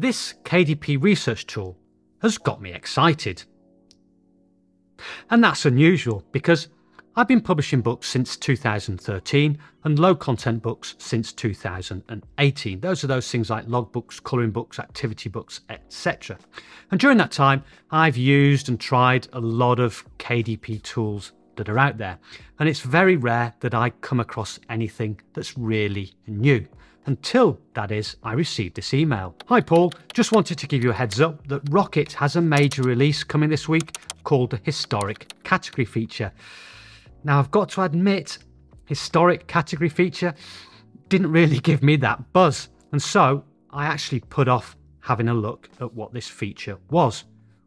this KDP research tool has got me excited. And that's unusual because I've been publishing books since 2013 and low content books since 2018. Those are those things like logbooks, colouring books, activity books, etc. And during that time, I've used and tried a lot of KDP tools that are out there. And it's very rare that I come across anything that's really new. Until, that is, I received this email. Hi Paul, just wanted to give you a heads up that Rocket has a major release coming this week called the Historic Category Feature. Now, I've got to admit, historic category feature didn't really give me that buzz. And so I actually put off having a look at what this feature was,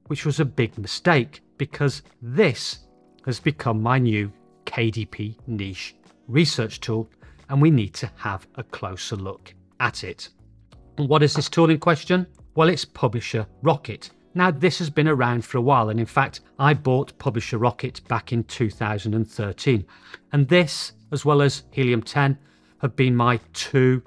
which was a big mistake because this has become my new KDP niche research tool and we need to have a closer look at it. And what is this tool in question? Well, it's Publisher Rocket. Now, this has been around for a while, and in fact, I bought Publisher Rocket back in 2013. And this, as well as Helium 10, have been my two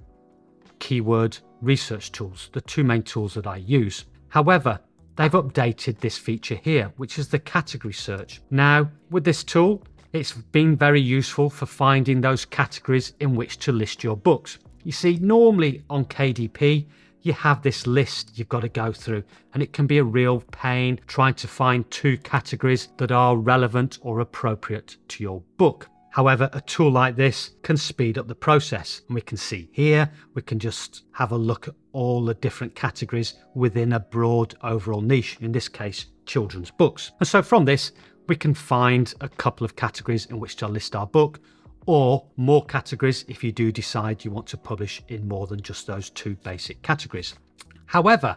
keyword research tools, the two main tools that I use. However, they've updated this feature here, which is the category search. Now, with this tool, it's been very useful for finding those categories in which to list your books. You see, normally on KDP, you have this list you've got to go through, and it can be a real pain trying to find two categories that are relevant or appropriate to your book. However, a tool like this can speed up the process. And we can see here, we can just have a look at all the different categories within a broad overall niche, in this case, children's books. And so from this, we can find a couple of categories in which to list our book, or more categories if you do decide you want to publish in more than just those two basic categories. However,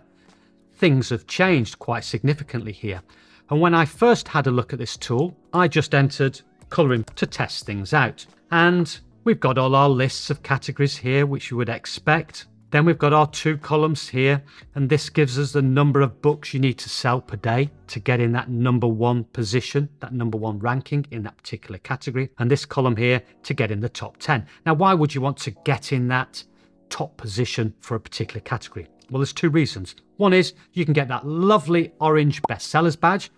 things have changed quite significantly here. And when I first had a look at this tool, I just entered colouring to test things out. And we've got all our lists of categories here, which you would expect. Then we've got our two columns here, and this gives us the number of books you need to sell per day to get in that number one position, that number one ranking in that particular category. And this column here to get in the top 10. Now, why would you want to get in that top position for a particular category? Well, there's two reasons. One is you can get that lovely orange bestsellers badge,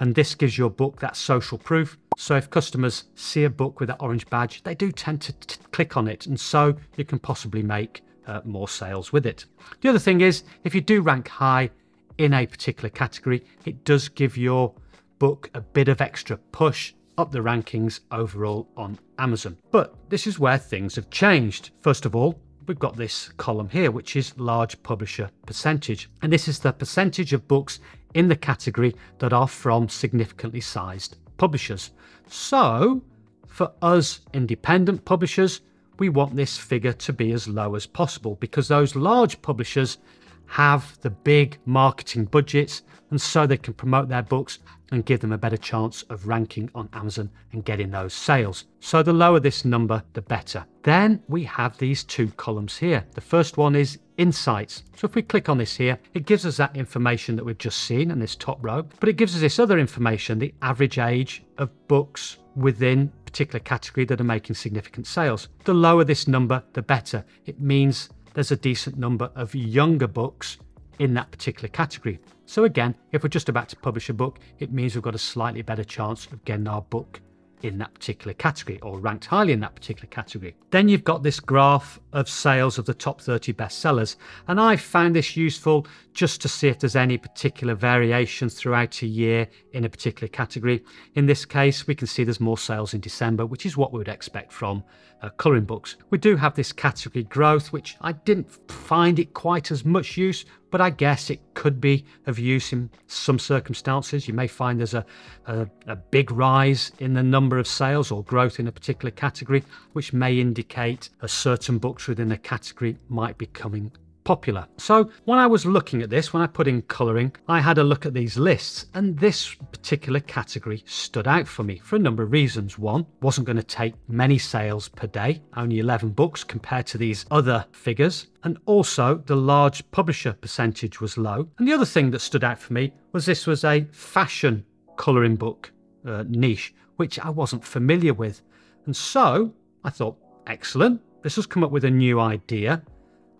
and this gives your book that social proof. So if customers see a book with that orange badge, they do tend to click on it, and so you can possibly make uh, more sales with it. The other thing is, if you do rank high in a particular category, it does give your book a bit of extra push up the rankings overall on Amazon. But this is where things have changed. First of all, we've got this column here, which is large publisher percentage. And this is the percentage of books in the category that are from significantly sized publishers. So, for us independent publishers, we want this figure to be as low as possible because those large publishers have the big marketing budgets and so they can promote their books and give them a better chance of ranking on Amazon and getting those sales. So the lower this number, the better. Then we have these two columns here. The first one is insights. So if we click on this here, it gives us that information that we've just seen in this top row, but it gives us this other information, the average age of books within particular category that are making significant sales. The lower this number, the better. It means there's a decent number of younger books in that particular category. So again, if we're just about to publish a book, it means we've got a slightly better chance of getting our book in that particular category or ranked highly in that particular category. Then you've got this graph of sales of the top 30 bestsellers. And I found this useful just to see if there's any particular variations throughout a year in a particular category. In this case, we can see there's more sales in December, which is what we would expect from uh, colouring books. We do have this category growth, which I didn't find it quite as much use, but I guess it could be of use in some circumstances. You may find there's a, a, a, big rise in the number of sales or growth in a particular category, which may indicate a certain books within a category might be coming popular. So when I was looking at this, when I put in colouring, I had a look at these lists and this particular category stood out for me for a number of reasons. One, wasn't going to take many sales per day, only 11 books compared to these other figures. And also the large publisher percentage was low. And the other thing that stood out for me was this was a fashion colouring book uh, niche, which I wasn't familiar with. And so I thought, excellent, this has come up with a new idea.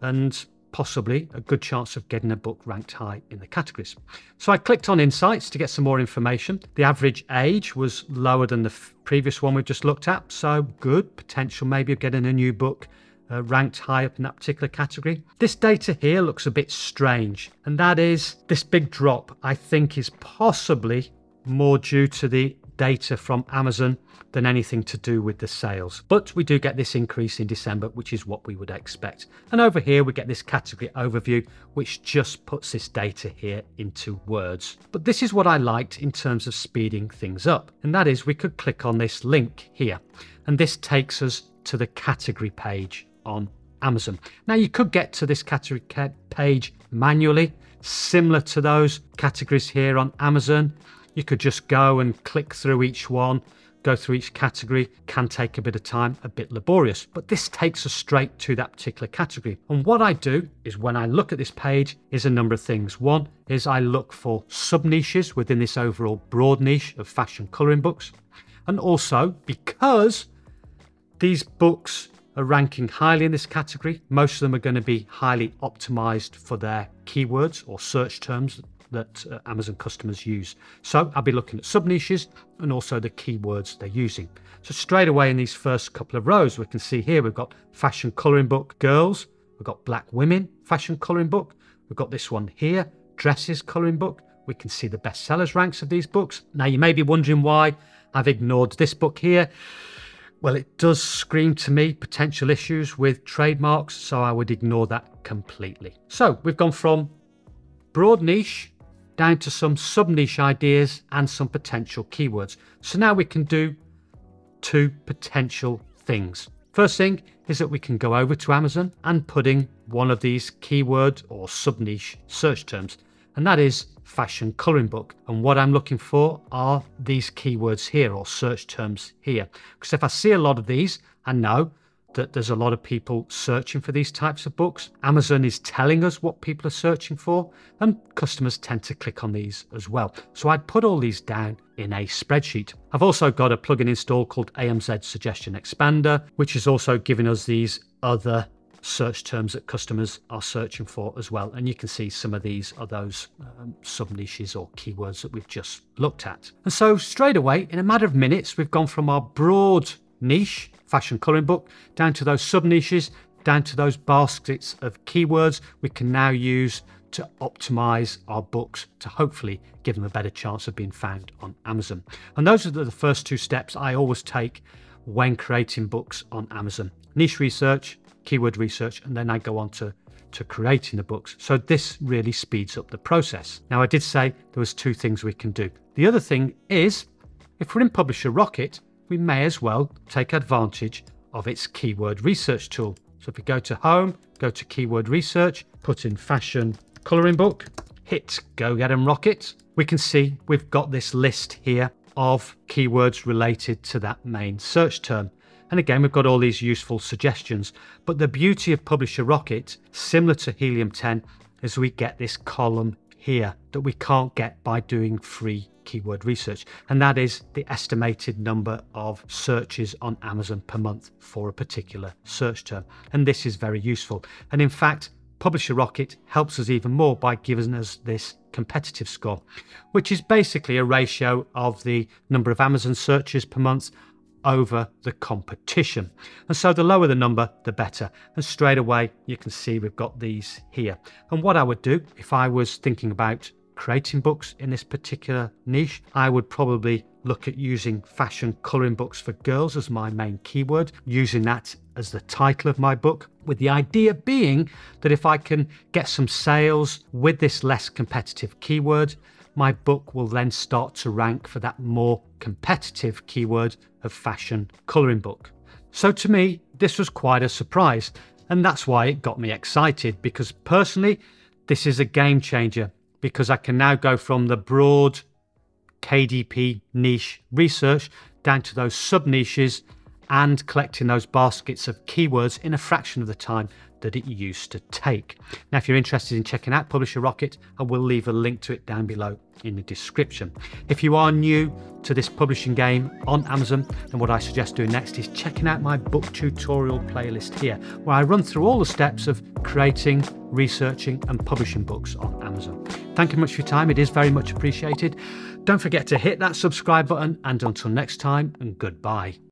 And possibly a good chance of getting a book ranked high in the categories. So I clicked on Insights to get some more information. The average age was lower than the previous one we've just looked at, so good potential maybe of getting a new book uh, ranked high up in that particular category. This data here looks a bit strange, and that is this big drop, I think, is possibly more due to the data from Amazon than anything to do with the sales. But we do get this increase in December, which is what we would expect. And over here, we get this category overview, which just puts this data here into words. But this is what I liked in terms of speeding things up. And that is we could click on this link here, and this takes us to the category page on Amazon. Now, you could get to this category page manually, similar to those categories here on Amazon. You could just go and click through each one, go through each category, can take a bit of time, a bit laborious, but this takes us straight to that particular category. And what I do is when I look at this page is a number of things. One is I look for sub niches within this overall broad niche of fashion colouring books. And also because these books are ranking highly in this category. Most of them are going to be highly optimized for their keywords or search terms that uh, Amazon customers use. So I'll be looking at sub niches and also the keywords they're using. So straight away in these first couple of rows, we can see here we've got fashion colouring book girls, we've got black women fashion colouring book, we've got this one here, dresses colouring book. We can see the bestsellers ranks of these books. Now you may be wondering why I've ignored this book here. Well, it does scream to me potential issues with trademarks, so I would ignore that completely. So we've gone from broad niche down to some sub niche ideas and some potential keywords. So now we can do two potential things. First thing is that we can go over to Amazon and put in one of these keyword or sub niche search terms, and that is fashion colouring book. And what I'm looking for are these keywords here or search terms here. Because if I see a lot of these, I know that there's a lot of people searching for these types of books. Amazon is telling us what people are searching for, and customers tend to click on these as well. So I'd put all these down in a spreadsheet. I've also got a plugin installed called AMZ Suggestion Expander, which is also giving us these other search terms that customers are searching for as well. And you can see some of these are those um, sub niches or keywords that we've just looked at. And so straight away, in a matter of minutes, we've gone from our broad niche fashion colouring book, down to those sub niches, down to those baskets of keywords we can now use to optimize our books to hopefully give them a better chance of being found on Amazon. And those are the first two steps I always take when creating books on Amazon niche research, keyword research, and then I go on to to creating the books. So this really speeds up the process. Now I did say there was two things we can do. The other thing is if we're in Publisher Rocket, we may as well take advantage of its keyword research tool. So if we go to home, go to keyword research, put in fashion colouring book, hit go get get 'em rocket, we can see we've got this list here of keywords related to that main search term. And again, we've got all these useful suggestions. But the beauty of Publisher Rocket, similar to Helium 10, is we get this column here that we can't get by doing free keyword research, and that is the estimated number of searches on Amazon per month for a particular search term. And this is very useful. And in fact, Publisher Rocket helps us even more by giving us this competitive score, which is basically a ratio of the number of Amazon searches per month over the competition. And so the lower the number, the better. And straight away, you can see we've got these here. And what I would do if I was thinking about creating books in this particular niche, I would probably look at using fashion colouring books for girls as my main keyword, using that as the title of my book, with the idea being that if I can get some sales with this less competitive keyword, my book will then start to rank for that more competitive keyword of fashion colouring book. So to me, this was quite a surprise, and that's why it got me excited because personally, this is a game changer because I can now go from the broad KDP niche research down to those sub niches and collecting those baskets of keywords in a fraction of the time that it used to take. Now, if you're interested in checking out Publisher Rocket, I will leave a link to it down below in the description. If you are new to this publishing game on Amazon, then what I suggest doing next is checking out my book tutorial playlist here, where I run through all the steps of creating, researching, and publishing books on Amazon. Thank you much for your time, it is very much appreciated. Don't forget to hit that subscribe button, and until next time, and goodbye.